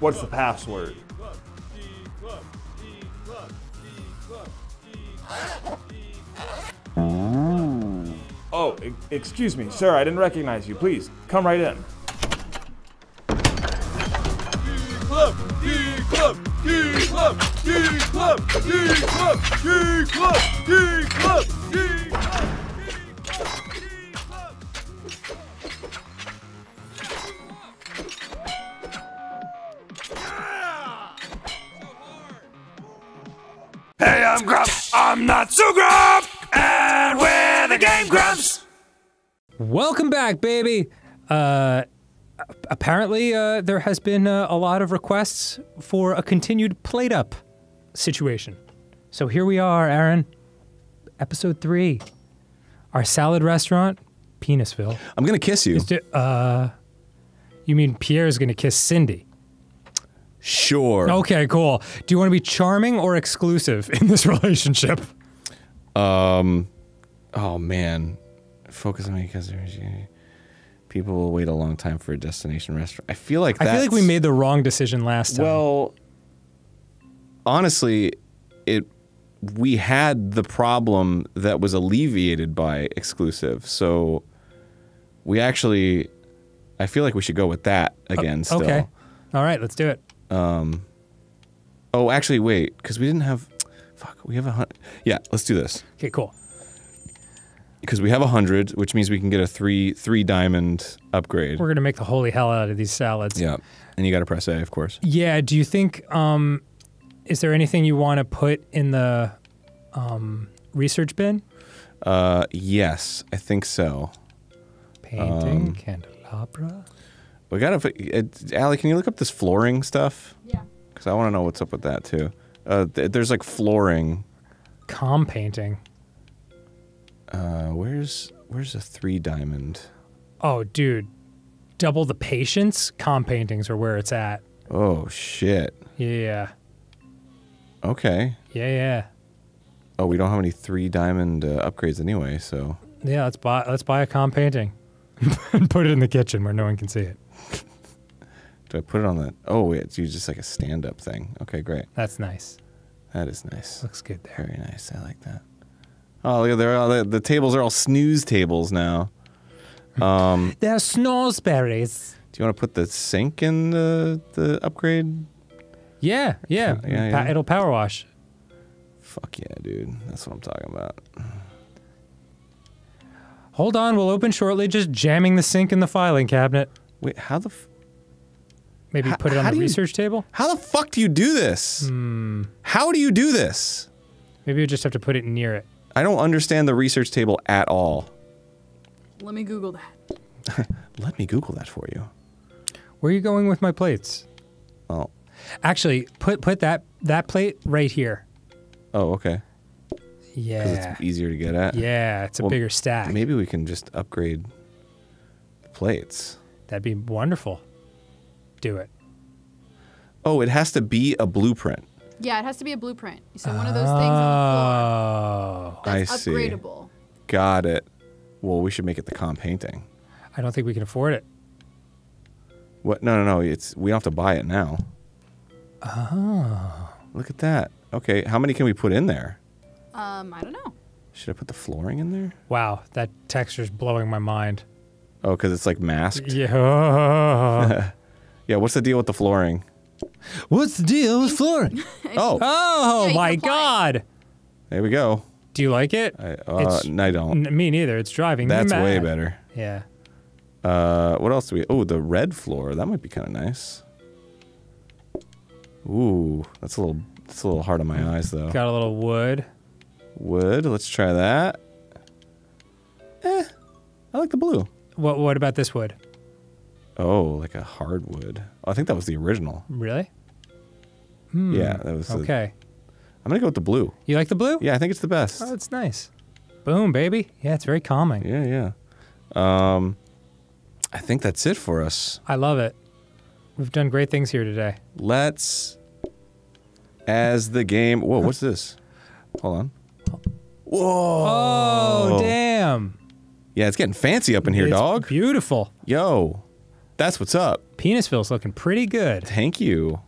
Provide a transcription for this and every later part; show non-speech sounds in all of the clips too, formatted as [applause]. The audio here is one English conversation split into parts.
What's the password? Oh, excuse me, sir. I didn't recognize you. Please come right in. Club, D Club, D Club, D Club, back, baby. Uh, apparently, uh, there has been uh, a lot of requests for a continued PlateUp situation. So here we are, Arin. Episode three. Our salad restaurant, Penisville. I'm gonna kiss you. Uh, you mean Pierre's gonna kiss Cindy? Sure. Okay, cool. Do you want to be charming or exclusive in this [laughs] relationship? Um. Oh man. Focus on me because there's people will wait a long time for a destination restaurant. I feel like I feel like we made the wrong decision last time. Well, honestly, it we had the problem that was alleviated by exclusive. So we actually I feel like we should go with that again still. okay. All right, let's do it. Um. Oh, actually wait, cuz we didn't have fuck, we have a hundred. Yeah, let's do this. Okay, cool. Because we have a hundred, which means we can get a three three diamond upgrade. We're gonna make the holy hell out of these salads. yeah. And you got to press A, of course. Yeah. Do you think? Um, is there anything you want to put in the um, research bin? Uh, yes, I think so. Painting, candelabra. We gotta. put- Uh, Allie, can you look up this flooring stuff? Yeah. Because I want to know what's up with that too. Uh, th- there's like flooring. Calm painting. Uh, where's where's a three diamond? Oh, dude. Double the patience. Calm paintings are where it's at. Oh shit. Yeah. Okay. Yeah. Yeah. Oh, we don't have any three diamond uh, upgrades anyway, so Yeah. Let's buy. Let's buy a calm painting. [laughs] and put it in the kitchen where no one can see it. do I put it on the? Oh, wait, it's just like a stand-up thing. Okay, great. That's nice. That is nice. Looks good there. Very nice. I like that. Oh, look, they're all, the, the tables are all snooze tables now. Um, [laughs] They're snozzberries. do you want to put the sink in the the upgrade? Yeah. Yeah. Yeah, yeah. Pa- it'll power wash. Fuck yeah, dude. That's what I'm talking about. Hold on, we'll open shortly. Just jamming the sink in the filing cabinet. Wait, how the f- Maybe put it on the you- research table. how the fuck do you do this? Hmm. How do you do this? Maybe we just have to put it near it. I don't understand the research table at all. Let me Google that. [laughs] Let me Google that for you. Where are you going with my plates? Oh, Actually, put put that that plate right here. oh, okay. Because Yeah. it's easier to get at. Yeah, it's a Well, bigger stack. Maybe we can just upgrade the plates. That'd be wonderful. Do it. Oh, it has to be a blueprint. Yeah, it has to be a blueprint. So one of those things on Oh. the floor I see. upgradable. Got it. Well, we should make it the calm painting. I don't think we can afford it. What? No, no, no. It's we don't have to buy it now. Oh. Look at that. Okay, how many can we put in there? Um, I don't know. Should I put the flooring in there? Wow, that texture's blowing my mind. Oh, because it's like masked. Yeah. [laughs] [laughs] Yeah. What's the deal with the flooring? What's the deal with flooring? [laughs] Oh, Oh Yeah, my god. there we go. Do you like it? I, uh, no, I don't. N- me neither. It's driving me That's mad. way better. Yeah. Uh, what else do we? Oh, the red floor. That might be kind of nice. Ooh, that's a little. That's a little hard on my eyes though. Got a little wood. Wood. Let's try that. Eh, I like the blue. What what about this wood? Oh, like a hardwood. Oh, I think that was the original. Really? Yeah, that was. the- Hmm. Okay. I'm gonna go with the blue. You like the blue? Yeah, I think it's the best. Oh, that's nice. Boom, baby. Yeah, it's very calming. Yeah, yeah. Um, I think that's it for us. I love it. We've done great things here today. Let's, as the game. Whoa, what's this? Hold on. Whoa. Oh, damn. Yeah, it's getting fancy up in here, It's dog. Beautiful. Yo, That's what's up. Penisville's looking pretty good. Thank you.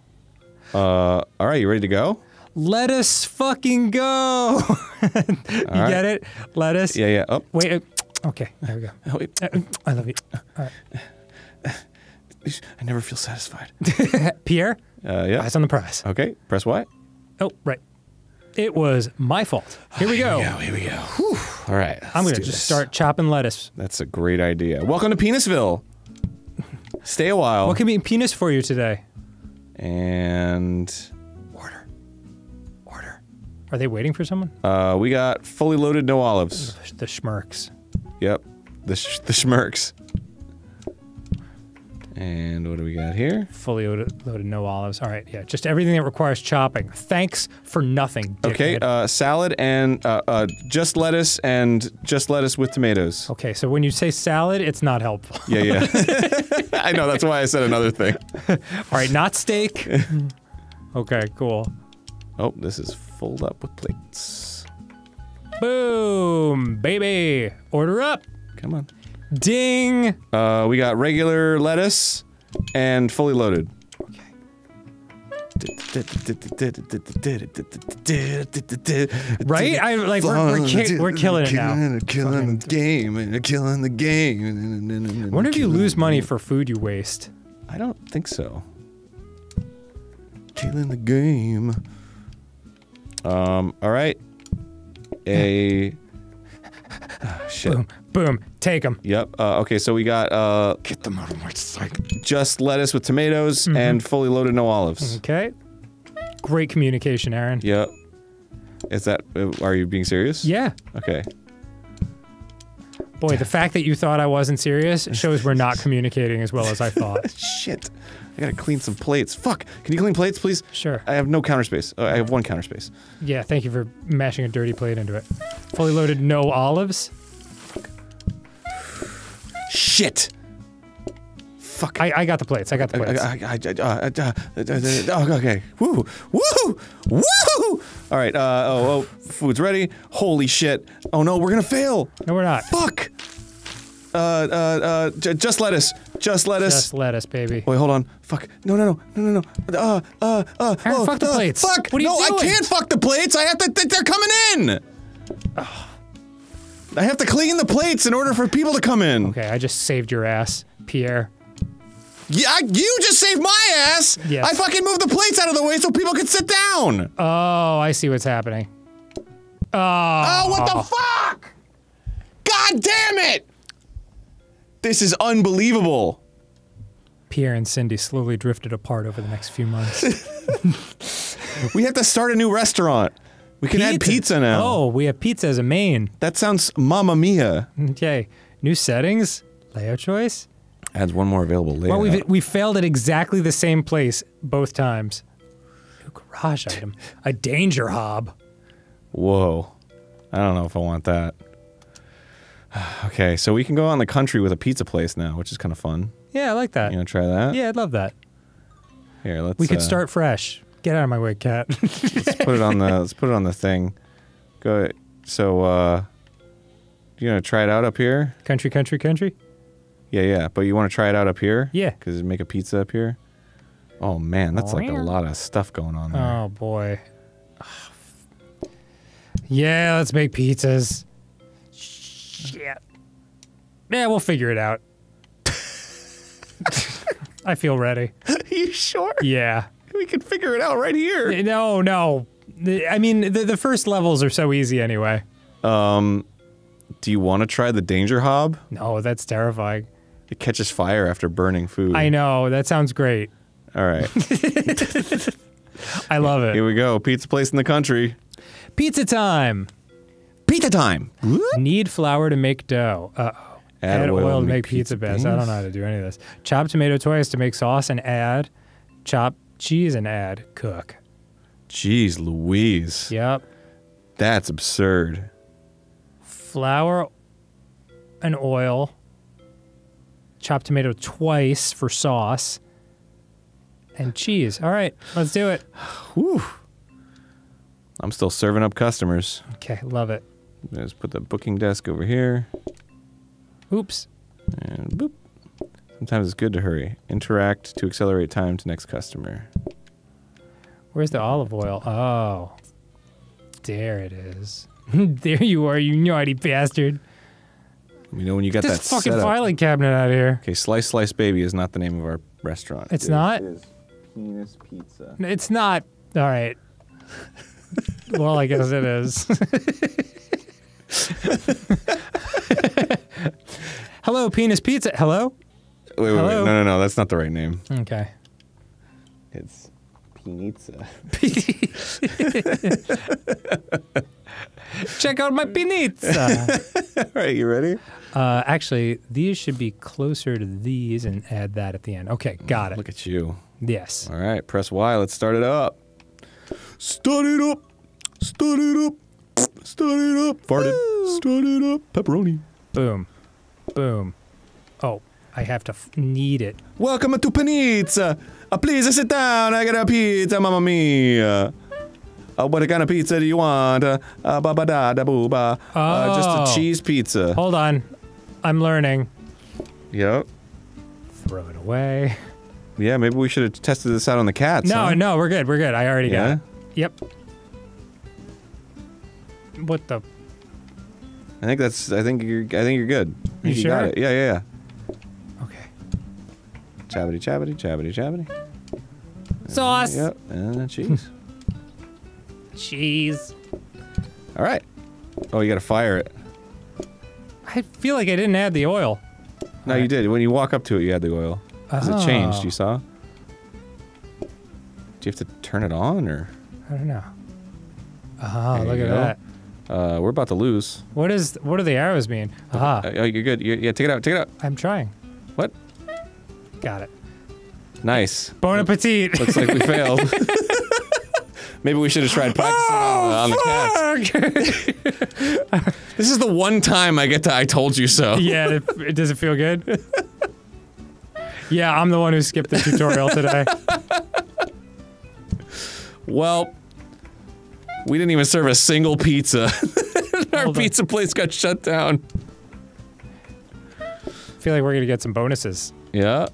Uh, all right, you ready to go? Let us fucking go. [laughs] you get it? Let us. Yeah, yeah. Oh, Wait. uh, Okay, there we go. oh, wait. Uh, I love you. All right. I never feel satisfied. [laughs] Pierre, Uh, yeah. eyes on the prize. Okay, press what? Oh, right. It was my fault. Here we go. here we go. All right. I'm let's gonna just this. start chopping lettuce. That's a great idea. Welcome to Penisville. Stay a while. What can be penis for you today? and Order. Order. Are they waiting for someone? uh, we got fully loaded no olives. The schmirks. Yep. The sh- the schmirks. And what do we got here? Fully loaded, loaded, no olives. All right, yeah, just everything that requires chopping. Thanks for nothing. Okay, uh, salad and uh, uh, just lettuce and just lettuce with tomatoes. okay, so when you say salad, it's not helpful. Yeah, yeah. [laughs] [laughs] I know. That's why I said another thing. All right, not steak. okay, cool. Oh, this is filled up with plates. Boom, baby. Order up. Come on. Ding. Uh, we got regular lettuce and fully loaded. Right? I like we're, we're, ki- we're killing it now. Killing the game killing the game. I wonder if you lose money for food you waste. I don't think so. Killing the game. Um. All right. A. Ah, [sighs] shit. Boom, boom. Take them. Yep. Uh, okay. So we got uh, Get them out of my sight. just lettuce with tomatoes Mm-hmm. and fully loaded no olives. Okay. Great communication, Arin. Yep. Is that? Uh, are you being serious? Yeah. Okay. Boy, the fact that you thought I wasn't serious shows we're not [laughs] communicating as well as I thought. [laughs] Shit. I gotta clean some plates. Fuck. Can you clean plates, please? Sure. I have no counter space. Uh, I have one counter space. Yeah, thank you for mashing a dirty plate into it. Fully loaded, no olives. Shit. Fuck. I, I got the plates. I got the plates. I, I, I, uh, uh, uh, okay. Woo! Woo! Woo! All right. Uh, oh, oh, food's ready. Holy shit! Oh no, we're gonna fail. no, we're not. Fuck. Uh, uh, uh, j- just lettuce. Just lettuce. Just lettuce, baby. Wait, hold on. Fuck. No, no, no, no, no, no. Uh, uh, uh. Arin, oh, fuck the uh, plates. Fuck. What are you no, doing? I can't fuck the plates. I have to. th- They're coming in. I have to clean the plates in order for people to come in. Okay, I just saved your ass, Pierre. I, you just saved my ass. Yes. I fucking moved the plates out of the way so people could sit down. Oh, I see what's happening. Oh, oh, what the fuck? God damn it! This is unbelievable. Pierre and Cindy slowly drifted apart over the next few months. [laughs] [laughs] We have to start a new restaurant. We can add pizza now. Oh, we have pizza as a main. That sounds mamma mia. Okay, new settings, layout choice. Adds one more available layer. Well, we've we failed at exactly the same place both times. New garage item, a danger hob. Whoa. I don't know if I want that. [sighs] okay, so we can go in the country with a pizza place now, which is kind of fun. Yeah, I like that. You want to try that? Yeah, I'd love that. Here, let's. We could uh, start fresh. Get out of my way, cat. Let's put it on the. let's put it on the thing. Go. So, uh, you gonna try it out up here? country, country, country. Yeah, yeah. But you want to try it out up here? Yeah. Because make a pizza up here. Oh man, that's like a lot of stuff going on there. Oh boy. Yeah, let's make pizzas. Shit. Yeah, we'll figure it out. I feel ready. Are [laughs] you sure? Yeah. We can figure it out right here. No, no. I mean, the, the first levels are so easy anyway. Um, do you want to try the danger hob? No, that's terrifying. It catches fire after burning food. I know. That sounds great. All right, [laughs] I love it. here we go. Pizza place in the country. Pizza time. Pizza time. Need flour to make dough. Uh oh. Add oil, to make pizza, bits. I don't know how to do any of this. Chop tomato twice to make sauce and add. Chop cheese and add. Cook. Jeez Louise. Yep. That's absurd. Flour and oil. Chop tomato twice for sauce. And cheese. All right, let's do it. Whew. I'm still serving up customers. Okay, love it. Just put the booking desk over here. Oops. And boop. Sometimes it's good to hurry. Interact to accelerate time to next customer. Where's the olive oil? Oh. There it is. [laughs] there you are, you naughty bastard. You know when you got Get that fucking setup. filing cabinet out of here. Okay, Slice Slice Baby is not the name of our restaurant. It's It not? is Penis Pizza. It's not. All right. well, I guess it is. [laughs] Hello, Penis Pizza. Hello? Wait, wait, wait. No, no, no. That's not the right name. Okay. It's Pizza. [laughs] Check out my pizza. [laughs] All right, you ready? Uh, actually, these should be closer to these and add that at the end. Okay, got it. Look at you. Yes. All right, press Y. Let's start it up. Start it up. Start it up. Start it up. Farted. Start it up. Pepperoni. Boom. Boom. Oh, I have to f- knead it. Welcome to Penizza. Uh, please sit down. I got a pizza, mamma mia. Uh, what kind of pizza do you want? Uh, uh, ba ba da da boo ba. Uh, just Oh. a cheese pizza. Hold on. I'm learning. Yep. Throw it away. Yeah, maybe we should have tested this out on the cats. No, huh? no, we're good. We're good. I already got it. Yep. What the? I think that's. I think you're. I think you're good. I think You got sure? it. Yeah, yeah, Okay. yeah. Chabbity, chabbity, chabbity, chabbity. Sauce. Yep. And cheese. [laughs] Cheese. All right. Oh, you got to fire it. I feel like I didn't add the oil. No, you did. When you walk up to it, you add the oil. Because it changed. Oh. You saw. Do you have to turn it on or? I don't know. Oh, There look at go. that. Uh, we're about to lose. What is? What do the arrows mean? Aha. Uh, oh, you're good. you yeah, take it out. Take it out. I'm trying. What? Got it. Nice. Bon appetit. Looks like we [laughs] failed. [laughs] Maybe we should have tried practicing on, oh, on the cats. [laughs] This is the one time I get to I told you so. yeah. It, it- does it feel good? yeah, I'm the one who skipped the tutorial today. Well, we didn't even serve a single pizza. [laughs] Our Hold on. pizza place got shut down. I feel like we're gonna get some bonuses. Yeah.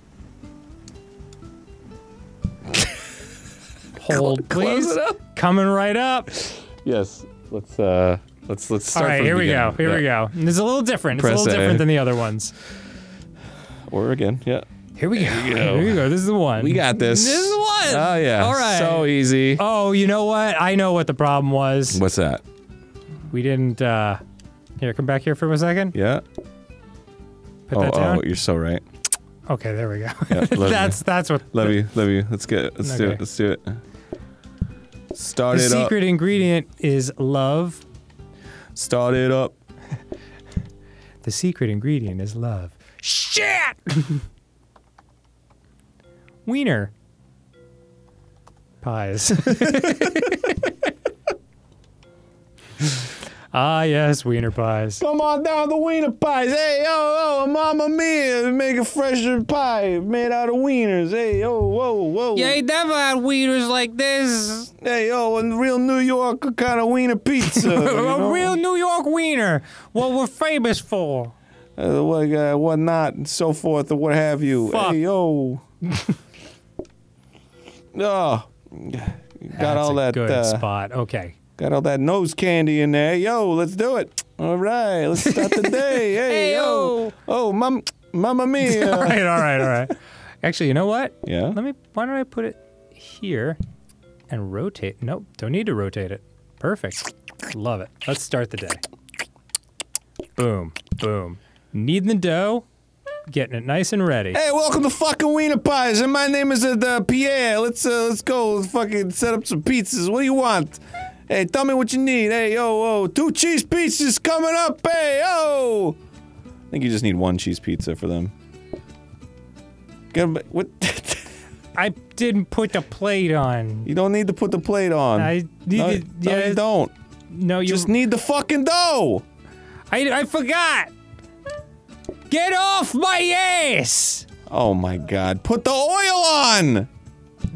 Hold, [laughs] Close please. it up. Coming right up. Yes. Let's uh let's let's start right, from the here we go. beginning. Here we go. And It's a little different. It's a little A. different than the other ones. Or again. Yeah. Here we go. we go. Here we go. This is the one. We got this. This is the one. Oh yeah. All right. So easy. Oh, you know what? I know what the problem was. What's that? We didn't. uh Here, come back here for a second. Yeah. Put oh, that down. oh, you're so right. Okay, there we go. Yeah, love [laughs] that's that's what. Love you. Love you. Let's get it. Let's do it. Let's do it. Start The it up. The secret ingredient is love. Start it up. [laughs] The secret ingredient is love. Shit! [laughs] Wiener. Pies. [laughs] ah, yes, wiener pies. Come on down the wiener pies. Hey, oh, oh, mama mia. Make a fresher pie made out of wieners. Hey, oh, whoa, whoa. never had wieners like this. Hey, oh, and real New York kind of wiener pizza. [laughs] you know? A real New York wiener. What we're famous for. uh, what, uh, what not, and so forth, or what have you. Fuck. Hey, yo. oh, [laughs] got all That's a that. good uh, spot. Okay. Got all that nose candy in there. Yo, let's do it. All right, let's start the day. [laughs] Hey, yo. Oh, mom, mama mia. [laughs] all right, all right, all right. Actually, you know what? Yeah. Let me. Why don't I put it here and rotate? Nope, don't need to rotate it. Perfect. Love it. Let's start the day. Boom, boom. Kneading the dough, getting it nice and ready. Hey, welcome to fucking Wiener Pies, and my name is uh, uh, Pierre. Let's uh, let's go. Let's fucking set up some pizzas. What do you want? Hey, tell me what you need. Hey, yo, oh, two cheese pizzas coming up. Hey, yo. I think you just need one cheese pizza for them. Get what? [laughs] I didn't put the plate on. you don't need to put the plate on. I no, needed. no, yeah, you don't. No, you. Just need the fucking dough. I I forgot. Get off my ass. Oh my god. Put the oil on.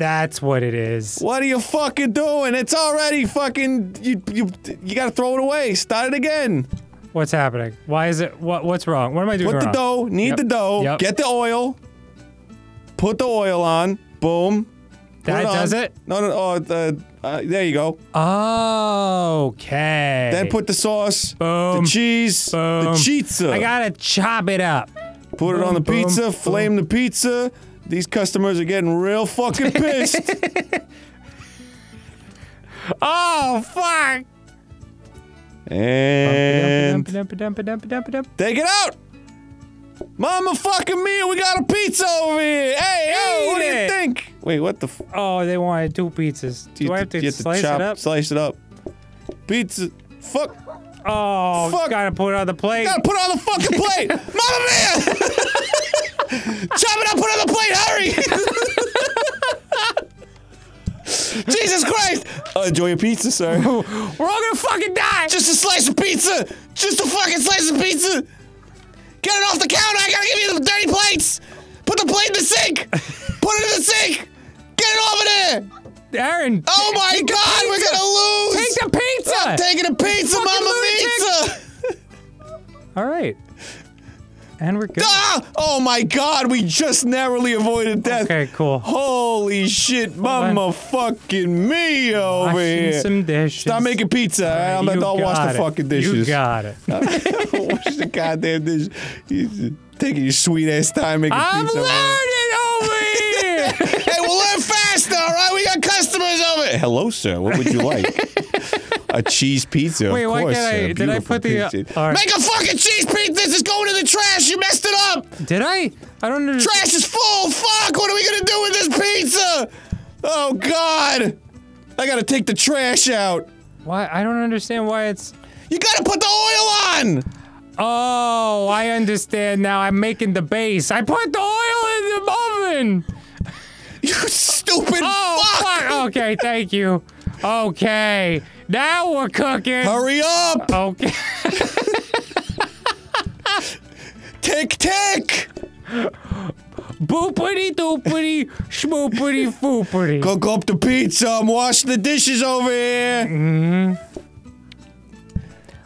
That's what it is. What are you fucking doing? It's already fucking you you you got to throw it away. Start it again. What's happening? Why is it? What What's wrong? What am I doing Put the wrong? dough, need Yep, the dough, yep. get the oil. Put the oil on. Boom. That on. does it? No, no. Oh, the, uh, there you go. Okay. Then put the sauce, Boom. the cheese, Boom. the pizza. I gotta chop it up. Put it on the boom, pizza. boom, flame the pizza. These customers are getting real fucking pissed. [laughs] Oh fuck! and take it out. Mama fucking mia, we got a pizza over here. Hey, yo, what do you think? Wait, what the? F- Oh, they wanted two pizzas. Do, you I have to you slice chop, it up? Slice it up. Pizza. Fuck. Oh, Fuck. gotta put it on the plate. Gotta put it on the fucking plate. [laughs] Mama mia! [laughs] Chop it up, put it on the plate, hurry! Jesus Christ! Uh, enjoy your pizza, sir. We're all gonna fucking die. Just a slice of pizza! Just a fucking slice of pizza! Get it off the counter! I gotta give you the dirty plates! Put the plate in the sink! Put it in the sink! Get it over there! Arin. Oh my god, we're gonna lose! Take the pizza. I'm taking a pizza, mama pizza! all right. And we're good. Ah! Oh my god, we just narrowly avoided death. Okay, cool. Holy shit, on. mama fucking me over Washing here. some dishes. Stop making pizza. all right? I'm gonna wash the fucking dishes. You got it. [laughs] wash the goddamn dish. You taking your sweet ass time making pizza. I'm pizza. learning over here. [laughs] hey, we'll learn faster, all right? We got customers over. Hello, sir. What would you like? [laughs] a cheese pizza. Wait, of why course, can't I- did I Beautiful put the, uh, pizza. all right. Make a fucking cheese pizza. This is going to the trash. You messed it up. Did I? I don't understand. Trash is full. Fuck. What are we gonna do with this pizza? Oh God. I gotta take the trash out. Why? I don't understand why it's. You gotta put the oil on. Oh, I understand now. I'm making the base. I put the oil in the oven. You stupid Oh, fuck. fuck. Okay, thank you. Okay, now we're cooking. Hurry up. Okay. [laughs] Tick tick. Boopity doopity, schmoopity foopity. Cook up the pizza. I'm washing the dishes over here. Mm-hmm.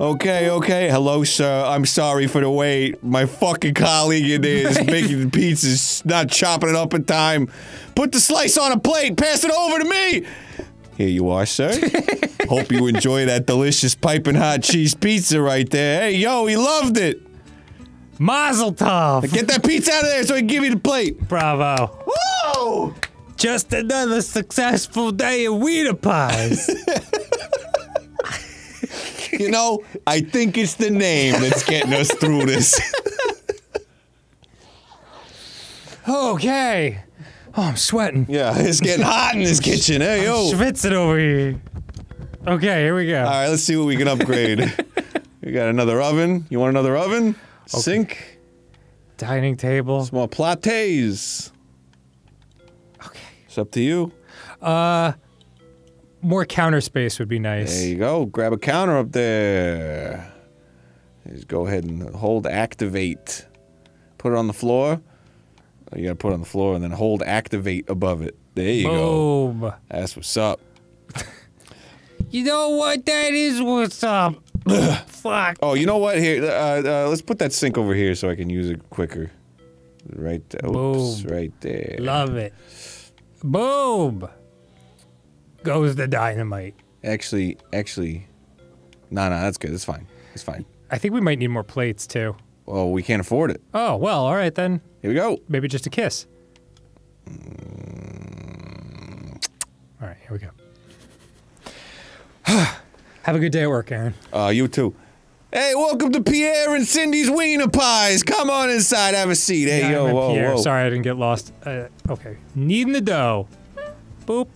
Okay, okay. Hello, sir. I'm sorry for the wait. My fucking colleague in there is [laughs] making the pizzas, not chopping it up in time. Put the slice on a plate. Pass it over to me. Here you are, sir. [laughs] Hope you enjoy that delicious piping hot cheese pizza right there. Hey, yo, he loved it. Mazel tov. Get that pizza out of there so I can give you the plate. Bravo. Whoa! Just another successful day of wiener pies. [laughs] You know, I think it's the name that's getting us through this. [laughs] okay. Oh, I'm sweating. yeah, it's getting hot in this kitchen. Hey, yo. All Schwitzing over here. Okay, here we go. All right, let's see what we can upgrade. [laughs] we got another oven. You want another oven? Sink. Dining table. Small plates. Okay. It's up to you. Uh, More counter space would be nice. There you go. Grab a counter up there. Just go ahead and hold activate. Put it on the floor. Oh, You gotta put it on the floor and then hold activate above it. There you go. Boom. That's what's up. [laughs] You know what? That is what's up. [clears throat] Fuck. Oh, you know what? Here, uh, uh, let's put that sink over here so I can use it quicker. Right there. Oops, Boom. right there. Love it. Boom. Goes the dynamite. Actually, actually, no, no, that's good. That's fine. It's fine. I think we might need more plates too. Oh, we can't afford it. Oh, well, all right then. Here we go. Maybe just a kiss. All right, here we go. [sighs] Have a good day at work, Arin. Uh, you too. Hey, welcome to Pierre and Cindy's Wiener Pies. Come on inside, have a seat. Hey, Yeah, yo, whoa, Pierre. whoa. Sorry, I didn't get lost. Uh, okay. kneading the dough. Boop.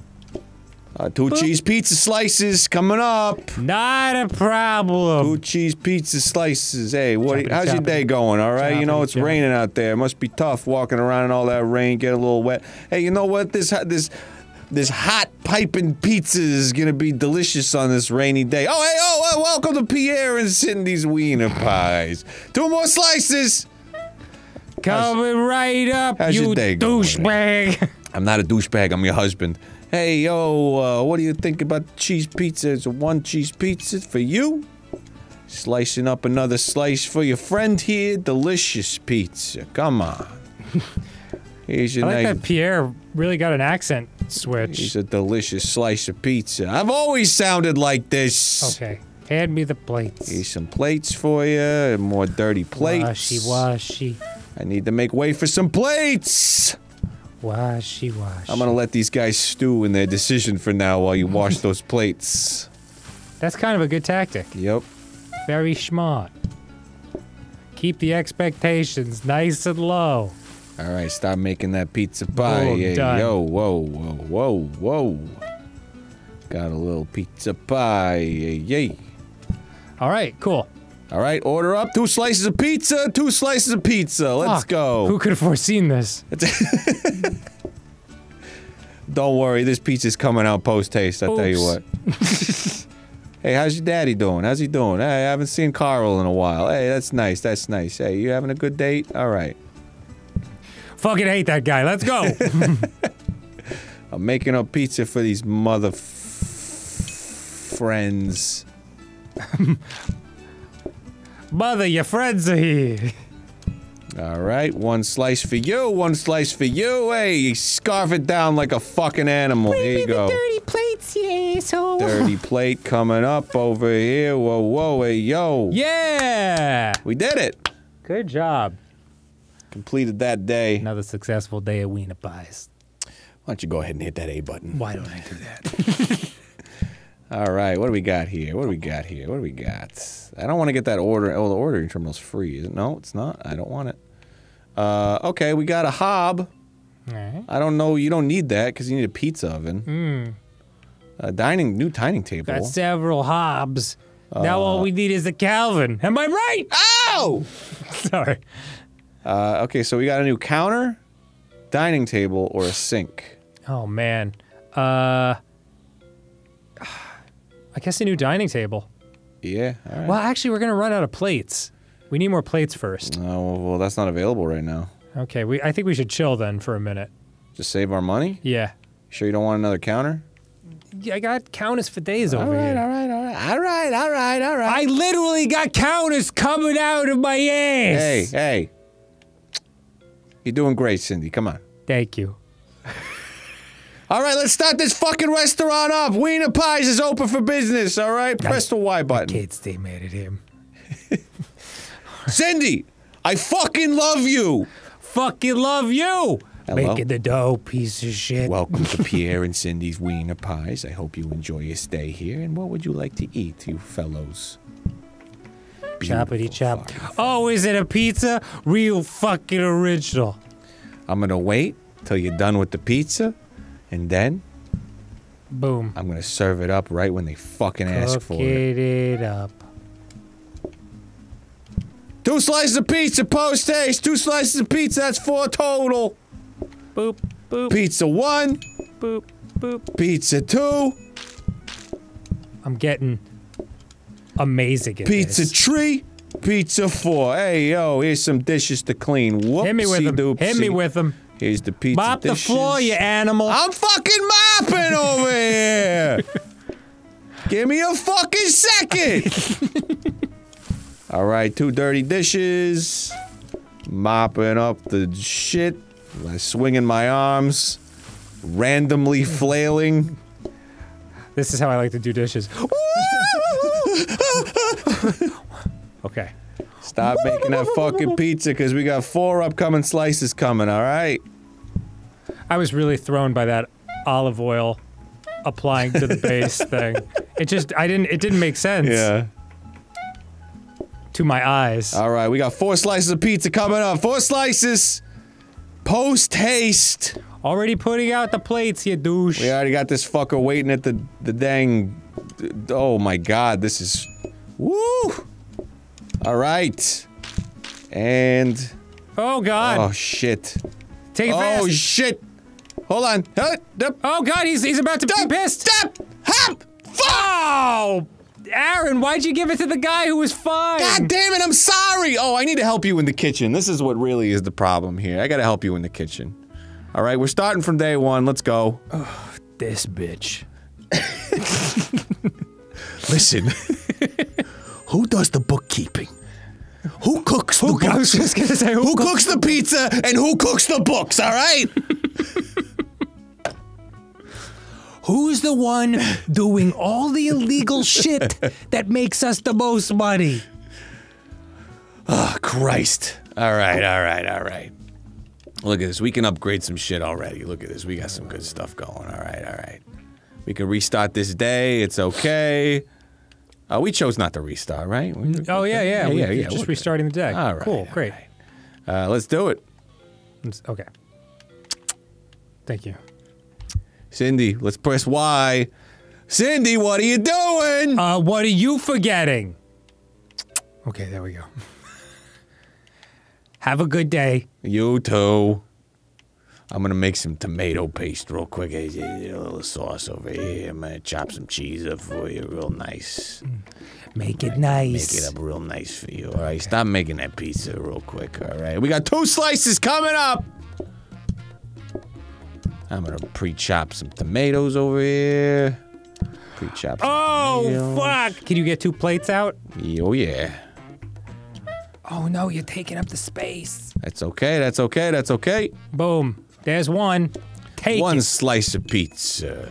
Uh, two cheese pizza slices coming up. Not a problem. Two cheese pizza slices. Hey, what? Choppity, how's your day going? All right. you know it's choppity. raining out there. It must be tough walking around in all that rain, get a little wet. Hey, you know what? This hot- this this hot piping pizza is gonna be delicious on this rainy day. Oh, hey, oh, welcome to Pierre and Cindy's Wiener Pies. Two more slices. Coming right up, how's you your day going? douchebag. I'm not a douchebag. I'm your husband. Hey, yo, uh, what do you think about cheese pizza? It's a one cheese pizza for you. Slicing up another slice for your friend here. Delicious pizza. Come on. [laughs] Here's your I like that Pierre really got an accent switch. switch. a delicious slice of pizza. I've always sounded like this. Okay, hand me the plates. Here's some plates for you. More dirty plates. Washy, washy, I need to make way for some plates. Washy, washy. I'm gonna let these guys stew in their decision for now while you wash [laughs] those plates. That's kind of a good tactic. Yep. Very smart. Keep the expectations nice and low. All right, stop making that pizza pie. Boom, Hey, done. yo, whoa, whoa, whoa, whoa. Got a little pizza pie. Yay. All right, cool. All right, order up two slices of pizza, two slices of pizza. Let's Fuck, go. Who could have foreseen this? [laughs] Don't worry, this pizza's coming out post-taste, I'll tell you what. [laughs] Hey, how's your daddy doing? How's he doing? Hey, I haven't seen Carl in a while. Hey, that's nice. That's nice. Hey, you having a good date? All right. Fucking hate that guy. Let's go. [laughs] I'm making up pizza for these mother friends. Mother, your friends are here. All right, one slice for you, one slice for you. Hey, scarf it down like a fucking animal. Here you go. dirty plates, yeah, so. Dirty [laughs] plate coming up over here. Whoa, whoa, hey, yo. Yeah. We did it. Good job. Completed that day. Another successful day of wiener pies. Why don't you go ahead and hit that A button? Why don't I do that? [laughs] All right, what do we got here? What do we got here? What do we got? I don't want to get that order. Oh, the ordering terminal's free. Is it? No, it's not. I don't want it. Uh, okay, we got a hob. Alright. I don't know. You don't need that because you need a pizza oven. A dining, new dining table. Got several hobs. now all we need is a Calvin. Am I right? Oh! [laughs] Sorry. Uh, okay, so we got a new counter, dining table, or a sink. Oh man. Uh I guess a new dining table. Yeah. Right. Well, actually we're going to run out of plates. We need more plates first. Oh well, that's not available right now. Okay, we I think we should chill then for a minute. Just save our money. Yeah. Sure, you don't want another counter? I got counters for days over all right, here. all right, all right, all right, all right, all right. I literally got counters coming out of my ass. Hey, hey. You're doing great, Cindy. Come on. Thank you. All right, let's start this fucking restaurant up. Wiener Pies is open for business. All right, press the Y button. Can't stay mad at him. [laughs] Cindy, I fucking love you. Fucking love you. Hello? Making the dough, piece of shit. Welcome to [laughs] Pierre and Cindy's Wiener Pies. I hope you enjoy your stay here. And what would you like to eat, you fellows? Choppity chop. Oh, is it a pizza? Real fucking original. I'm gonna wait till you're done with the pizza, and then Boom. I'm gonna serve it up right when they fucking ask for it. It up. Two slices of pizza, post haste. Two slices of pizza. That's four total. Boop, boop, Pizza one, boop, boop. pizza two, I'm getting amazing at pizza this. three, pizza four. Hey yo, here's some dishes to clean. Whoopsie Hit me with them. doopsie. Hit me with them. Here's the pizza Mop the floor, you animal. I'm fucking mopping over here. Give me a fucking second. [laughs] All right, two dirty dishes. Mopping up the shit. Swinging my arms. Randomly flailing. This is how I like to do dishes. [laughs] okay. Stop making that fucking pizza because we got four upcoming slices coming, all right? I was really thrown by that olive oil applying to the [laughs] base thing. It just I didn't it didn't make sense Yeah. to my eyes. All right, we got four slices of pizza coming up. Four slices. Post haste. Already putting out the plates, you douche. We already got this fucker waiting at the the dang. Oh my god, this is. Woo! All right. And. Oh god. Oh shit. Take it Oh fast. shit. Hold on. Oh god, he's he's about to be dup, pissed. dup, hop! Fuck! Oh! Arin, why'd you give it to the guy who was fine? God damn it, I'm sorry! Oh, I need to help you in the kitchen. This is what really is the problem here. I gotta help you in the kitchen. All right, we're starting from day one. Let's go. This bitch. [laughs] Listen, [laughs] who does the bookkeeping? Who cooks the I was just gonna say, who who cooks- cooks the pizza and who cooks the books? All right. [laughs] Who's the one doing all the illegal shit that makes us the most money? Oh, Christ. All right, all right, all right. Look at this. We can upgrade some shit already. Look at this. We got some good stuff going. All right, all right. We can restart this day. It's okay. Uh, we chose not to restart, right? We- Oh yeah, yeah, we, yeah, yeah, just restarting the day. All right, cool, all great. right. Uh, let's do it. It's- Okay. Thank you. Cindy, let's press Y. Cindy, what are you doing? Uh, what are you forgetting? Okay, there we go. [laughs] Have a good day. You too. I'm gonna make some tomato paste real quick. A little sauce over here. I'm gonna chop some cheese up for you, real nice. Mm. Make it nice. Make it up real nice for you. All right, stop making that pizza real quick. All right, we got two slices coming up. I'm gonna pre-chop some tomatoes over here. Pre-chop. Oh tomatoes. fuck! Can you get two plates out? Oh yeah. Oh no, you're taking up the space. That's okay. That's okay. That's okay. Boom. There's one. Take One it. slice of pizza.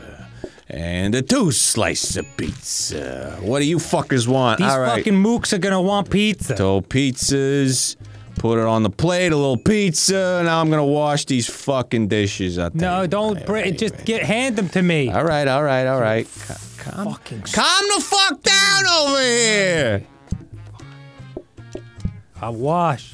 And a two slice of pizza. What do you fuckers want? These All right. fucking mooks are gonna want pizza. So pizzas. Put it on the plate, a little pizza. Now I'm gonna wash these fucking dishes. Tell no, you. don't. Br- wait, just get hand them to me. All right, all right, all right. Ca- Calm, Fucking calm the fuck down over here. I wash.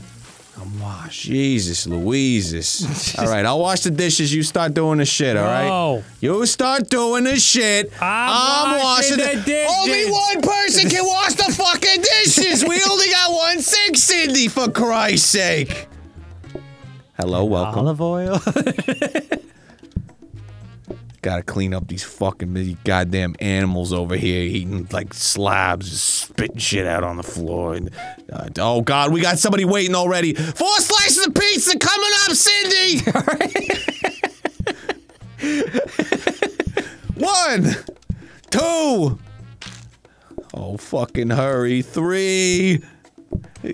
I'm wash. Jesus Louises. [laughs] all right, I'll wash the dishes. You start doing the shit, all right? No. You start doing the shit. I'm washing the dishes. Only one person can wash the fucking dishes. we [laughs] only got one sink, Cindy, for Christ's sake. Hello, welcome. Olive oil. [laughs] Gotta clean up these fucking goddamn animals over here eating like slabs, just spitting shit out on the floor. And uh, oh god, we got somebody waiting already. Four slices of pizza coming up, Cindy. [laughs] [laughs] One, two. Oh fucking hurry! Three,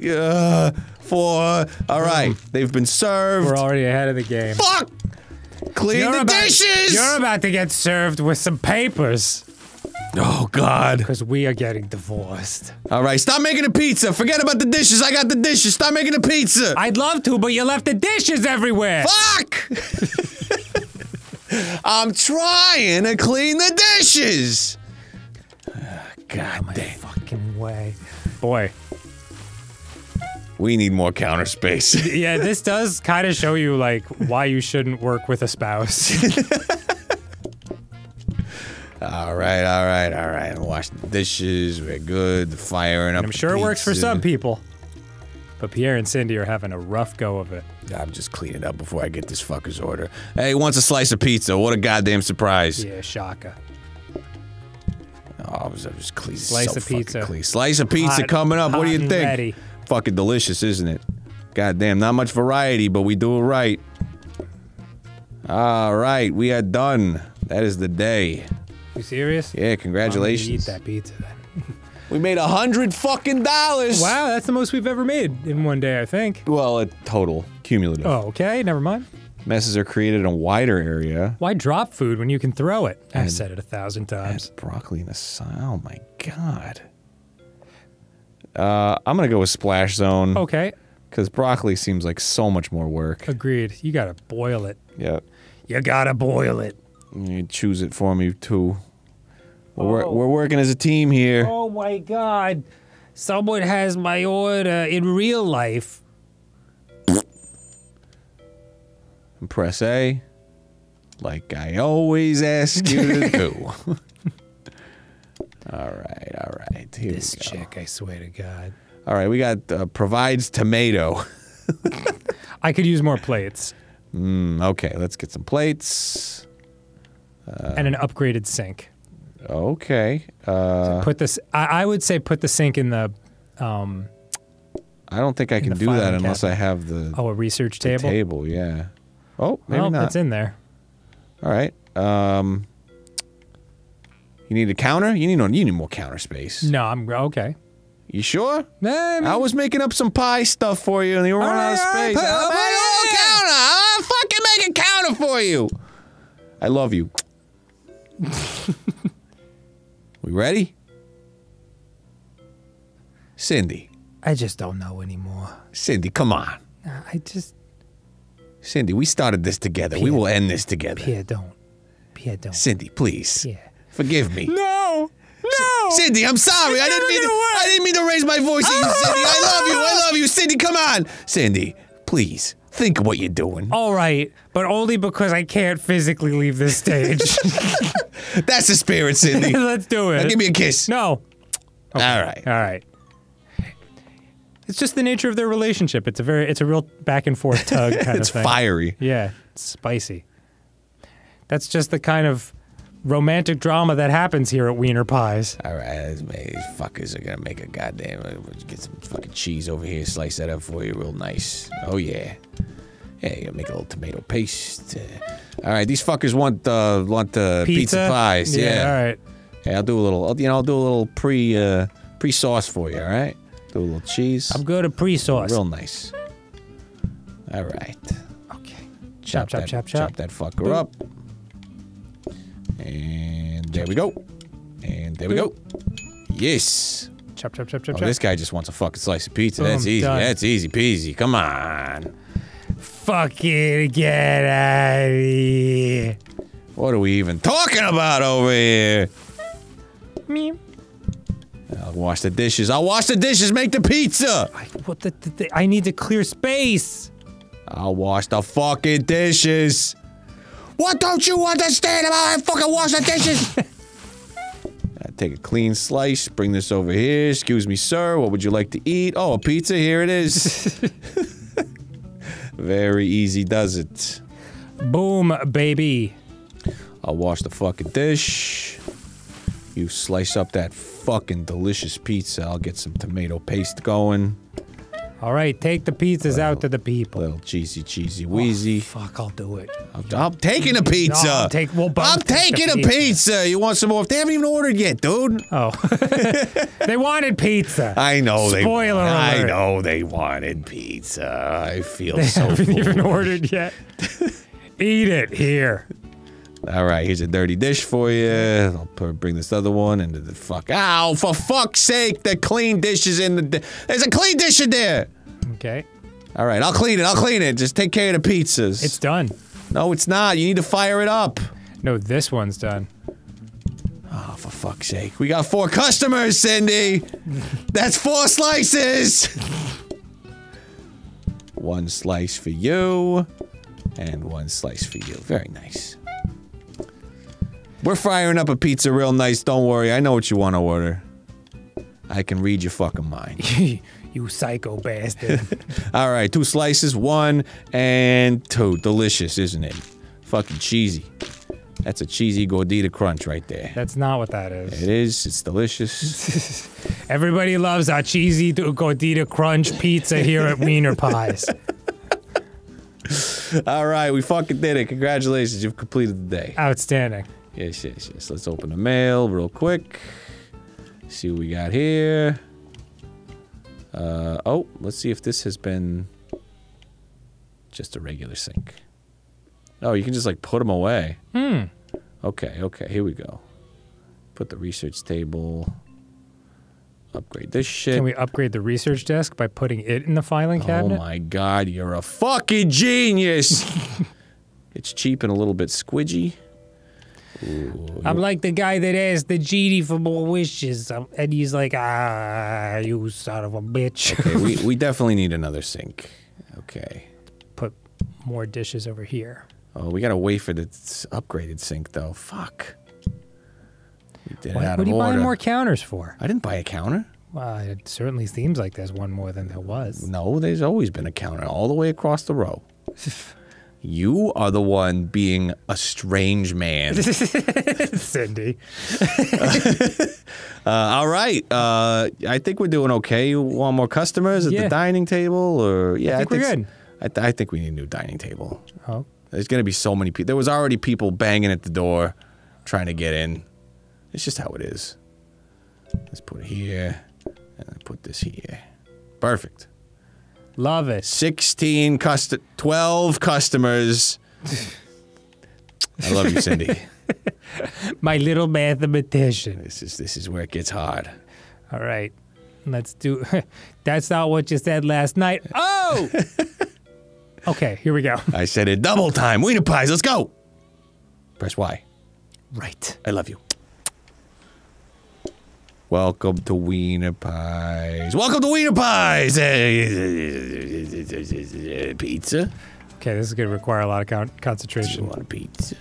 uh, four. All right, they've been served. We're already ahead of the game. Fuck! Clean the about, dishes. You're about to get served with some papers oh god. because we are getting divorced. All right, stop making the pizza. Forget about the dishes. I got the dishes. Stop making the pizza. I'd love to, but you left the dishes everywhere. Fuck! [laughs] I'm trying to clean the dishes. Ah, God damn. Fucking way. Boy. We need more counter space. [laughs] Yeah, this does kind of show you like why you shouldn't work with a spouse. [laughs] all right, all right, all right. Wash the dishes. We're good. Firing up. And I'm sure it works for some people. But Pierre and Cindy are having a rough go of it. I'm just cleaning up before I get this fucker's order. Hey, wants a slice of pizza. What a goddamn surprise. Yeah, shaka. Oh, I was I was clean. Slice so of pizza. Clean. Slice of pizza Hot- coming up. What do you think? ready. Fucking delicious, isn't it? Goddamn, not much variety, but we do it right. All right, we are done. That is the day. You serious? Yeah, I'm Eat congratulations. that pizza then. We made a hundred fucking dollars. Wow, that's the most we've ever made in one day, I think. Well, a total cumulative. Oh, okay, never mind. Messes are created in a wider area. Why drop food when you can throw it? I've said it a thousand times. Broccoli and a. Oh my god. Uh, I'm gonna go with splash zone Okay, because broccoli seems like so much more work. agreed. You gotta boil it. Yeah. You gotta boil it. You choose it for me too. We're, wor- we're working as a team here. Oh my god. Someone has my order in real life. And press A, like I always ask you to do. [laughs] [laughs] all right, all right. Here This we go. chick, I swear to God. All right, we got uh, provides tomato. [laughs] I could use more plates Mm, okay, let's get some plates. and an upgraded sink. Okay. Uh, Put this. I, I would say put the sink in the um I don't think I can do that filing unless I have the, oh a research table. table. Yeah. Oh, maybe well, not. it's in there. All right. Um, you need a counter. You need no. You need more counter space. No, I'm okay. You sure? Nah, I mean- I was making up some pie stuff for you, and you were running out of space. right, I'll make a counter. I'll fucking make a counter for you. I love you. [laughs] we ready? Cindy. I just don't know anymore. Cindy, come on. I just Cindy, we started this together. We will end this together. Pierre don't. Pierre don't. Cindy, please. Yeah. Forgive me. No. No. Cindy, I'm sorry. I didn't mean to, I didn't mean to raise my voice at you, [laughs] Cindy. I love you. I love you. Cindy, come on. Cindy, please. Think of what you're doing. All right, but only because I can't physically leave this stage. [laughs] [laughs] That's the spirit, Cindy. Let's do it. give me a kiss. no. All right. All right. It's just the nature of their relationship. It's a very, it's a real back and forth tug kind It's of thing. fiery. Yeah, it's spicy. That's just the kind of romantic drama that happens here at Wiener Pies. All right, these fuckers are gonna make a goddamn. uh, Get some fucking cheese over here, slice that up for you, real nice. Oh yeah, yeah. You make a little tomato paste. Uh, all right, these fuckers want uh, want uh, pizza? pies. Yeah. All right. Hey, I'll do a little. I'll, you know, I'll do a little pre uh, pre sauce for you. All right. Do a little cheese. I'm good at pre-sauce. Real nice. All right. Okay. Chop, chop, that, chop, chop. that fucker up. And there we go. And there we go. Yes. Chop, chop, chop, chop, Oh, chop. this guy just wants a fucking slice of pizza. Boom, That's easy. done. That's easy peasy. Come on. Fucking get out of here. What are we even talking about over here? Me. I'll wash the dishes. I'll wash the dishes. Make the pizza. I, what the, the, the? I need to clear space. I'll wash the fucking dishes. What don't you understand about I fucking wash the dishes? I [laughs] take a clean slice, bring this over here. Excuse me, sir. What would you like to eat? Oh, a pizza. Here it is. [laughs] Very easy does it. Boom, baby. I'll wash the fucking dish. You slice up that fucking delicious pizza. I'll get some tomato paste going. All right, take the pizzas out to the people. Little cheesy, cheesy, oh, wheezy. Fuck, I'll do it. I'm, I'm taking a pizza. No, I'll take- we'll I'm taking a pizza. pizza. You want some more? They haven't even ordered yet, dude. Oh, [laughs] they wanted pizza. I know they. Spoiler alert. I know they wanted pizza. I feel They so. haven't even ordered yet. [laughs] Eat it here. All right, here's a dirty dish for you. I'll put, bring this other one into the fuck. Ow! For fuck's sake, the clean dish is in the. Di- There's a clean dish in there. Okay, All right, I'll clean it. I'll clean it. Just take care of the pizzas. it's done. no, it's not. You need to fire it up. No, this one's done. Oh, for fuck's sake. We got four customers, Cindy. [laughs] That's four slices. one slice for you, and one slice for you. Very nice. We're firing up a pizza real nice. Don't worry. I know what you want to order. I can read your fucking mind. [laughs] you psycho bastard. [laughs] All right, two slices, one and two. Delicious, isn't it? Fucking cheesy. That's a cheesy gordita crunch right there. That's not what that is. It is. It's delicious. [laughs] Everybody loves our cheesy gordita crunch pizza here at Wiener Pies. All right, we fucking did it. Congratulations, you've completed the day. Outstanding. Yes, yes, yes. Let's open the mail real quick. See what we got here. Uh, oh, let's see if this has been just a regular sink. Oh, you can just like put them away. Hmm. Okay, okay, here we go. Put the research table. Upgrade this shit. Can we upgrade the research desk by putting it in the filing cabinet? oh my god, you're a fucking genius! [laughs] it's cheap and a little bit squidgy. I'm like the guy that asked the genie for more wishes, um, and he's like, "Ah, you son of a bitch." Okay, we, [laughs] we definitely need another sink. Okay. Put more dishes over here. Oh, we gotta wait for the upgraded sink though. Fuck. We did What, what are you buying more counters for? I didn't buy a counter. Well, it certainly seems like there's one more than there was. No, there's always been a counter all the way across the row. [laughs] you are the one being a strange man. [laughs] Cindy. [laughs] Uh, all right. Uh, I think we're doing okay. You want more customers at Yeah. the dining table, or yeah, I think we're s- good. I, th- I think we need a new dining table. Oh, There's gonna be so many people. There was already people banging at the door, trying to get in. It's just how it is. Let's put it here, and put this here. Perfect. Love it. 16 cust 12 customers. I love you, Cindy. [laughs] My little mathematician. This is this is where it gets hard. All right. Let's do. [laughs] That's not what you said last night. Oh! [laughs] okay, here we go. I said it double time. Wiener pies, let's go. Press Y. Right. I love you. Welcome to Wiener Pies. Welcome to Wiener Pies. Pizza. Okay, this is going to require a lot of con- You concentration. want a pizza?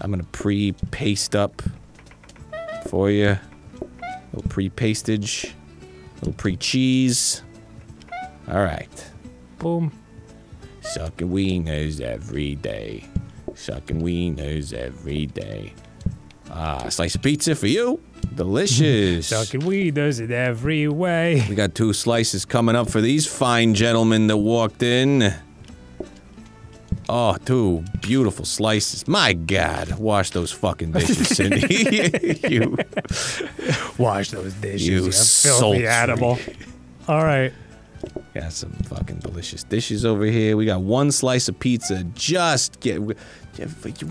I'm gonna pre-paste up for you. A little pre-pastage, little pre-cheese. All right. Boom. Sucking wieners every day. Sucking wieners every day. Ah, slice of pizza for you. Delicious. Sucking weed does it every way. We got two slices coming up for these fine gentlemen that walked in. Oh, two beautiful slices. My God, wash those fucking dishes, Cindy. [laughs] [laughs] you, Wash those dishes, You you, filthy animal. All right. Got some fucking delicious dishes over here. We got one slice of pizza. Just get. You,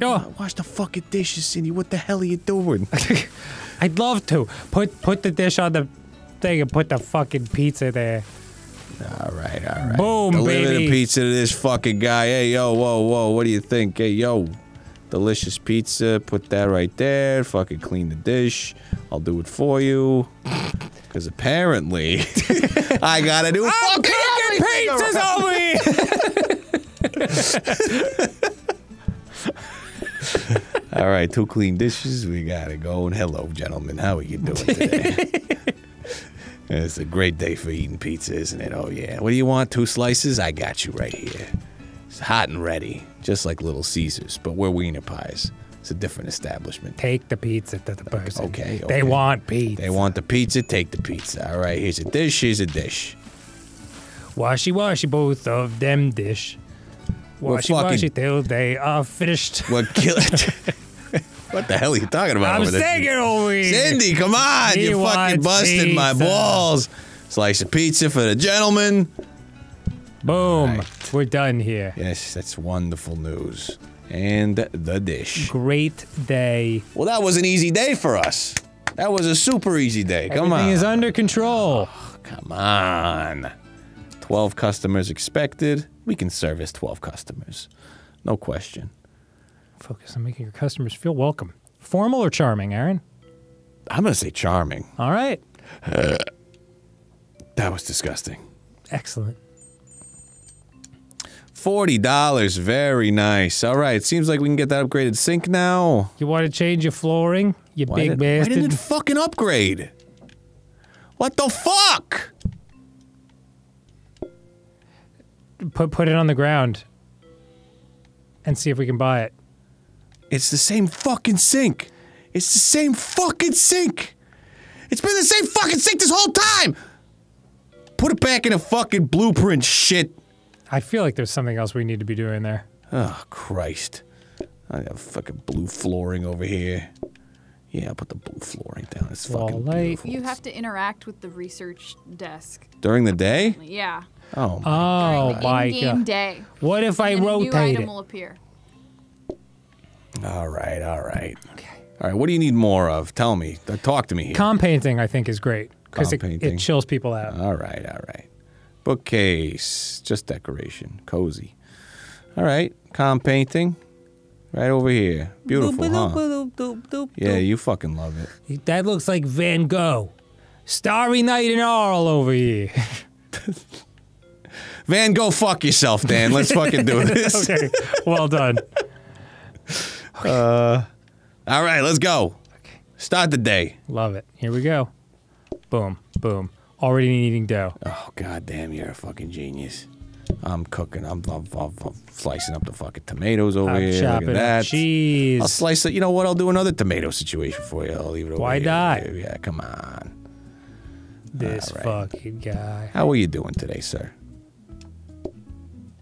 Oh. Wash the fucking dishes, Cindy. What the hell are you doing? [laughs] I'd love to put put the dish on the thing and put the fucking pizza there. all right, all right. Boom, Deliver baby. the pizza to this fucking guy. Hey, yo, whoa, whoa. What do you think? Hey, yo. Delicious pizza. Put that right there. Fucking clean the dish. I'll do it for you. Because apparently, [laughs] I gotta do [laughs] fucking everything around- over here. [laughs] All right, two clean dishes. We gotta go. And hello, gentlemen. How are you doing today? it's a great day for eating pizza, isn't it? Oh yeah. What do you want? Two slices? I got you right here. It's hot and ready, just like Little Caesars, but we're wiener pies. It's a different establishment. Take the pizza to the person. Okay, They want pizza. They want the pizza, take the pizza. All right, here's a dish, here's a dish. washy washy both of them dish. Washy washy till they are finished. [laughs] What kill [laughs] What the hell are you talking about? I'm over there? saying it over here. Cindy, come on! He you fucking busted my balls. Slice of pizza for the gentleman. Boom. Right. We're done here. Yes, that's wonderful news. And the dish. Great day. Well, that was an easy day for us. That was a super easy day. Come Everything on. is under control. Ah, come on. 12 customers expected. We can service 12 customers. No question. Focus on making your customers feel welcome. Formal or charming, Arin? I'm going to say charming. All right. That was disgusting. Excellent. $40. Very nice. All right. Seems like we can get that upgraded sink now. You want to change your flooring? You Why big did- Why didn't it fucking upgrade? What the fuck? put put it on the ground and see if we can buy it. It's the same fucking sink. It's the same fucking sink. It's been the same fucking sink this whole time. Put it back in a fucking blueprint shit. I feel like there's something else we need to be doing there. Oh, Christ. I got fucking blue flooring over here. Yeah, I'll put the blue flooring down. It's Wall fucking light. beautiful. You have to interact with the research desk. During the day? Yeah. Oh, my Oh During my in-game god. day. What if I And a new item it? will appear. All right, all right. Okay. All right, what do you need more of? Tell me. Talk to me here. Calm painting, I think, is great because it, it chills people out. All right, all right. Bookcase, just decoration, cozy. All right, Calm painting, right over here. Beautiful, huh? Yeah, you fucking love it. That looks like Van Gogh. Starry night and all over here. [laughs] Van, go fuck yourself, Dan. Let's fucking do [laughs] this. okay, well done. Uh, All right, let's go. Okay. Start the day. Love it. Here we go. Boom, boom. Already needing dough. Oh god damn, you're a fucking genius. I'm cooking. I'm, I'm, I'm, I'm slicing up the fucking tomatoes over I'm here. Look at that. cheese. I'll slice it. You know what? I'll do another tomato situation for you. I'll leave it over Why here. not? Yeah, come on. this right. fucking guy. How are you doing today, sir?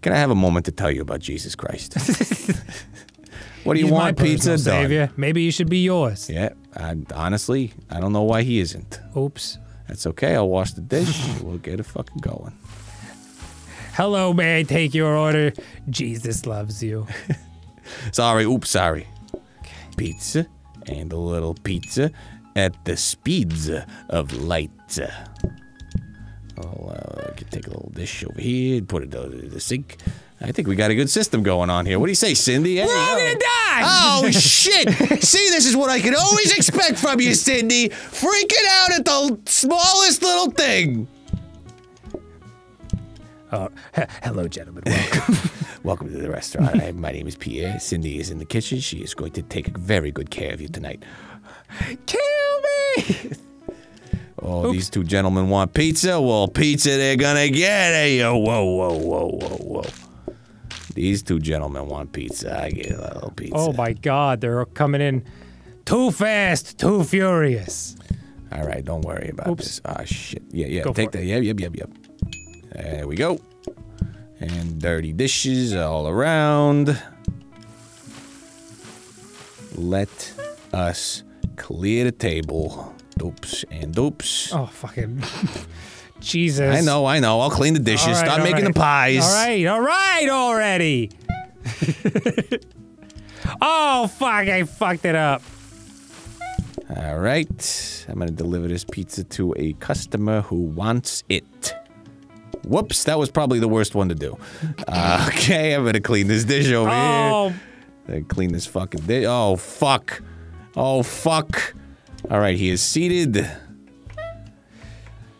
Can I have a moment to tell you about Jesus Christ? [laughs] what do you He's want? Pizza personal done. Maybe he should be yours. Yeah, I, honestly, I don't know why he isn't. Oops. That's okay. I'll wash the dish. [laughs] we'll get it fucking going. Hello, may I take your order? Jesus loves you. [laughs] Sorry. Oops. Sorry. Pizza and a little pizza at the speeds of light. I'll uh, can take a little dish over here and put it in the sink. I think we got a good system going on here. What do you say, Cindy? Hey, We're all gonna die! Oh [laughs] shit! See, this is what I can always expect from you, Cindy. Freaking out at the smallest little thing. Oh, he- hello, gentlemen. Welcome. [laughs] Welcome to the restaurant. I, my name is Pierre. Cindy is in the kitchen. She is going to take very good care of you tonight. Kill me! Oh, these two gentlemen want pizza. Well, pizza they're gonna get. Hey, yo, whoa, whoa, whoa, whoa, whoa. These two gentlemen want pizza. I get a little pizza. Oh my God, they're coming in too fast, too furious. All right, don't worry about Oops. this. Ah, shit. Yeah, yeah. Go take that. Yep, yep, yep, yep. There we go. And dirty dishes all around. Let us clear the table. Oops and oops. Oh fucking [laughs] Jesus! I know, I know. I'll clean the dishes. Right, all making right. the pies. All right, all right, already. [laughs] oh fuck! I fucked it up. All right. I'm going to deliver this pizza to a customer who wants it. Whoops, that was probably the worst one to do. [laughs] Uh, okay, I'm going to clean this dish over Oh, here. Clean this fucking dish. Oh, fuck. Oh, fuck. All right, he is seated.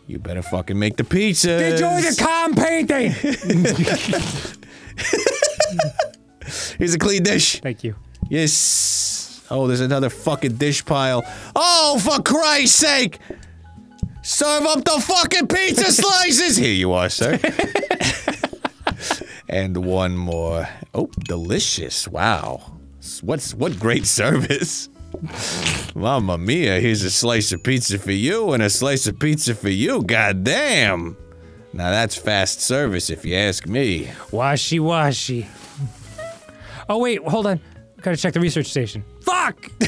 You better fucking make the pizza. enjoy the calm painting. [laughs] Here's a clean dish. Thank you. Yes. Oh, there's another fucking dish pile. Oh, for Christ's sake! Serve up the fucking pizza slices! Here you are, sir. [laughs] and one more. Oh, delicious. Wow. What's what great service. Mamma mia, here's a slice of pizza for you and a slice of pizza for you. God damn. Now that's fast service if you ask me. Washy washy. Oh wait, hold on. Gotta check the research station. Fuck! [laughs]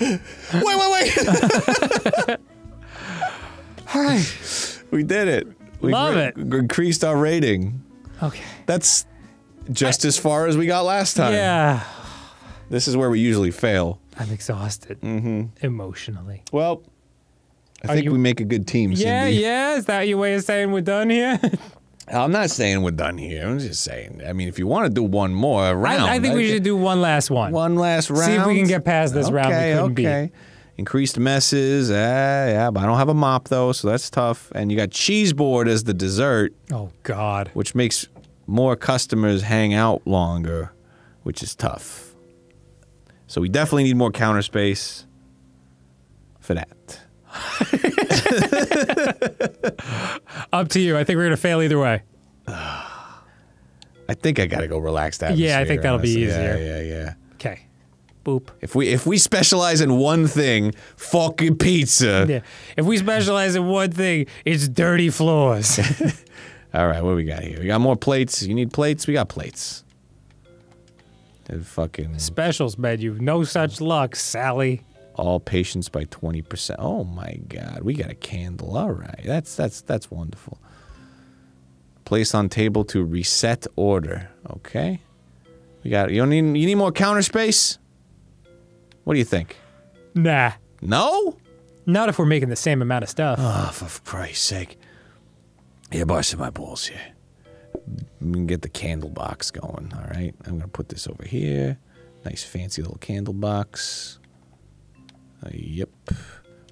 Wait, wait, wait. [laughs] All right. We did it. We Love it. Increased our rating. Okay. That's just as far as we got last time. Yeah. This is where we usually fail. I'm exhausted. Mm-hmm. Emotionally. Well, I think you- we make a good team, Cindy. Yeah, yeah. Is that your way of saying we're done here? [laughs] I'm not saying we're done here. I'm just saying. I mean, if you want to do one more round, I, I think we should do one last one. one last round. See if we can get past this okay, round we couldn't beat. Increased messes. Uh, yeah, but I don't have a mop though, so that's tough. And you got cheese board as the dessert, Oh God. which makes more customers hang out longer, which is tough. So we definitely need more counter space for that. [laughs] Up to you. I think we're gonna fail either way. [sighs] I think I gotta go relax that. Yeah, I think that'll be easier. Yeah, yeah, yeah. Okay. Boop. If we if we specialize in one thing, fucking pizza. Yeah. If we specialize in one thing, it's dirty floors. [laughs] All right, what we got here? We got more plates. You need plates? We got plates. And fucking Specials menu. No such luck, Sally. all patients by twenty percent. Oh my god, we got a candle. All right, that's that's that's wonderful. Place on table to reset order. Okay, we got. You don't need you need more counter space. What do you think? Nah. No. Not if we're making the same amount of stuff. Oh, for Christ's sake. Here, busting my balls here. We can get the candle box going, all right? I'm going to put this over here. Nice fancy little candle box. Uh, yep.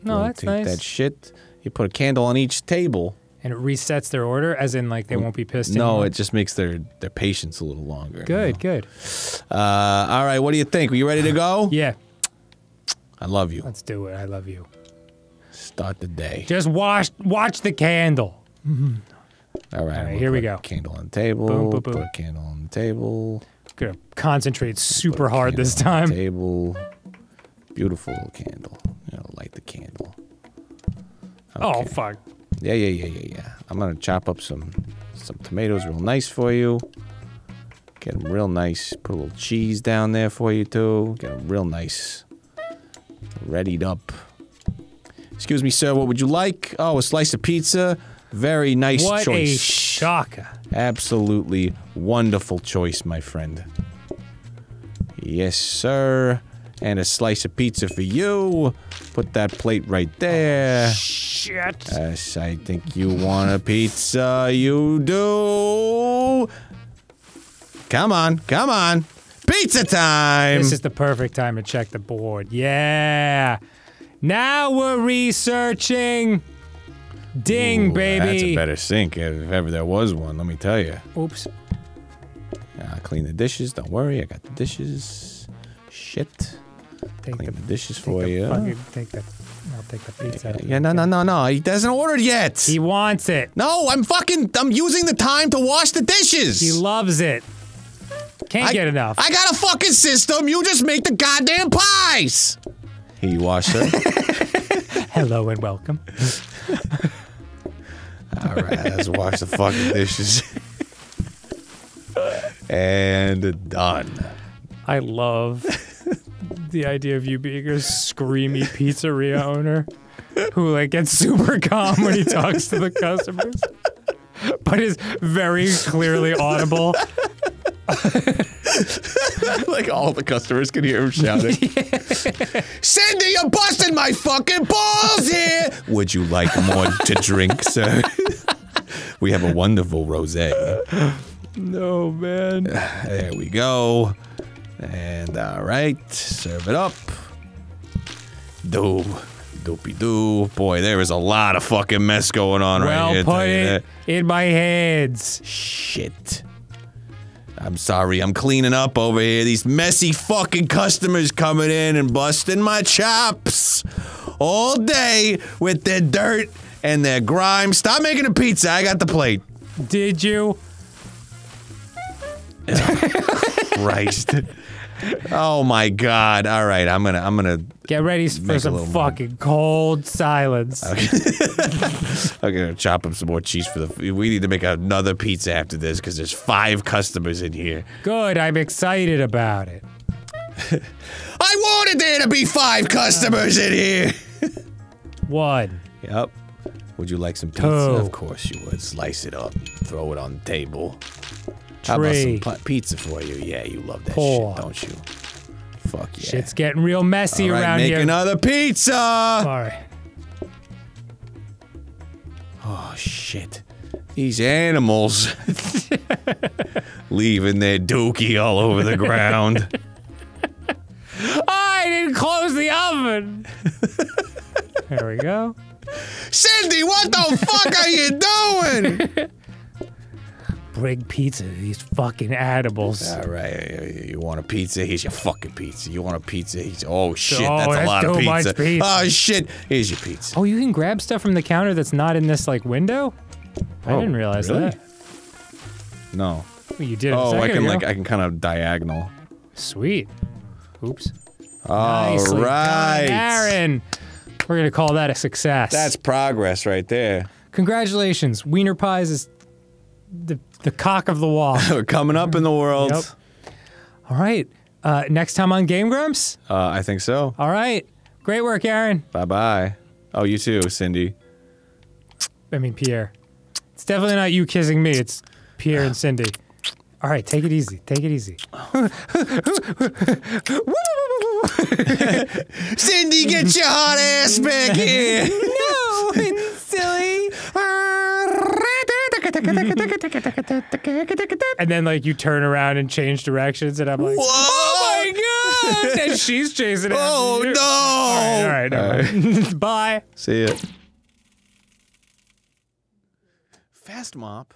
no, that's Rotate nice. that shit. You put a candle on each table. and it resets their order, as in like they won't be pissed. No, anymore? it just makes their, their patience a little longer. you Good, know? good. Uh, all right, what do you think? Are you ready to go? Yeah, I love you. let's do it. I love you. Start the day. Just watch, watch the candle. Mm-hmm. All right, I'm right, here we go. Candle on the table. Boom, boom, boom. Put a candle on the table. Gonna concentrate super hard this candle on the time. Table. Beautiful candle. You know, light the candle. Oh fuck. Yeah, yeah, yeah, yeah, yeah. I'm gonna chop up some some tomatoes real nice for you. Get them real nice. Put a little cheese down there for you too. Get them real nice. Readied up. Excuse me, sir. What would you like? Oh, a slice of pizza. Very nice What a choice. shocker. Absolutely wonderful choice, my friend. Yes, sir. And a slice of pizza for you. Put that plate right there. Oh, shit. Yes, I think you want a pizza. You do. Come on, come on. Pizza time. This is the perfect time to check the board. Yeah. Now we're researching. Ding, Ooh, baby. That's a better sink if ever there was one, let me tell you. Oops. I'll clean the dishes. Don't worry, I got the dishes. Shit. Take Clean the, the dishes for you. fucking- take the. I'll take the pizza. Yeah, no, no, no, no. He doesn't ordered yet. He wants it. no, I'm fucking. I'm using the time to wash the dishes. He loves it. Can't I, get enough. I got a fucking system. You just make the goddamn pies. Here you wash her. [laughs] Hello and welcome. [laughs] All right, let's wash the fucking dishes. [laughs] and done. I love the idea of you being a screamy pizzeria owner who like gets super calm when he talks to the customers, but is very clearly audible. [laughs] like all the customers can hear him shouting. [laughs] [laughs] Cindy, you're busting my fucking balls here. Would you like more to drink, sir? we have a wonderful rosé. No man. [sighs] There we go. And all right, serve it up. Do, doopy doo. Boy, there is a lot of fucking mess going on right Well here. tell put it in my hands. Shit. I'm sorry, I'm cleaning up over here. These messy fucking customers coming in and busting my chops all day with their dirt and their grime. Stop making a pizza. I got the plate. Did you? [laughs] Christ. Oh my god. All right, I'm going to I'm going to Get ready for some little more. fucking cold silence. Okay. [laughs] I'm to chop up some more cheese for the We need to make another pizza after this cuz there's 5 customers in here. Good, I'm excited about it. [laughs] I wanted there to be 5 customers in here. [laughs] One. Yep. Would you like some pizza? Two. Of course you would. Slice it up, throw it on the table. How about some pizza for you? Yeah, you love that Four. shit, don't you? Fuck yeah. Shit's getting real messy All right, around make here. another pizza. Sorry. Oh shit. These animals [laughs] leaving their dookie all over the ground. [laughs] I didn't close the oven. [laughs] there we go. Cindy, what the fuck are you doing? Bring pizza these fucking animals. All right, you want a pizza? Here's your fucking pizza. You want a pizza? Here's oh shit, Oh, that's a that's lot of pizza. pizza. Oh shit, here's your pizza. Oh, you can grab stuff from the counter that's not in this like window. I Oh, didn't realize really? that. No. Well, you did. Oh, I can ago. like I can kind of diagonal. Sweet. Oops. All Nicely done. Arin. We're gonna call that a success. That's progress right there. congratulations. Wiener pies is the the cock of the wall. [laughs] Coming up in the world. Yep. All right. Uh, next time on Game Grumps. Uh, I think so. All right. Great work, Arin. Bye bye. Oh, you too, Cindy. I mean Pierre. It's definitely not you kissing me. It's Pierre and Cindy. All right, take it easy. Take it easy. [laughs] Cindy, get your hot ass back [laughs] here. no, silly. [laughs] and then like you turn around and change directions, and I'm like, Whoa! oh my god! and she's chasing after Oh no! All right, all right, never mind. [laughs] Bye. See ya. Fast mop.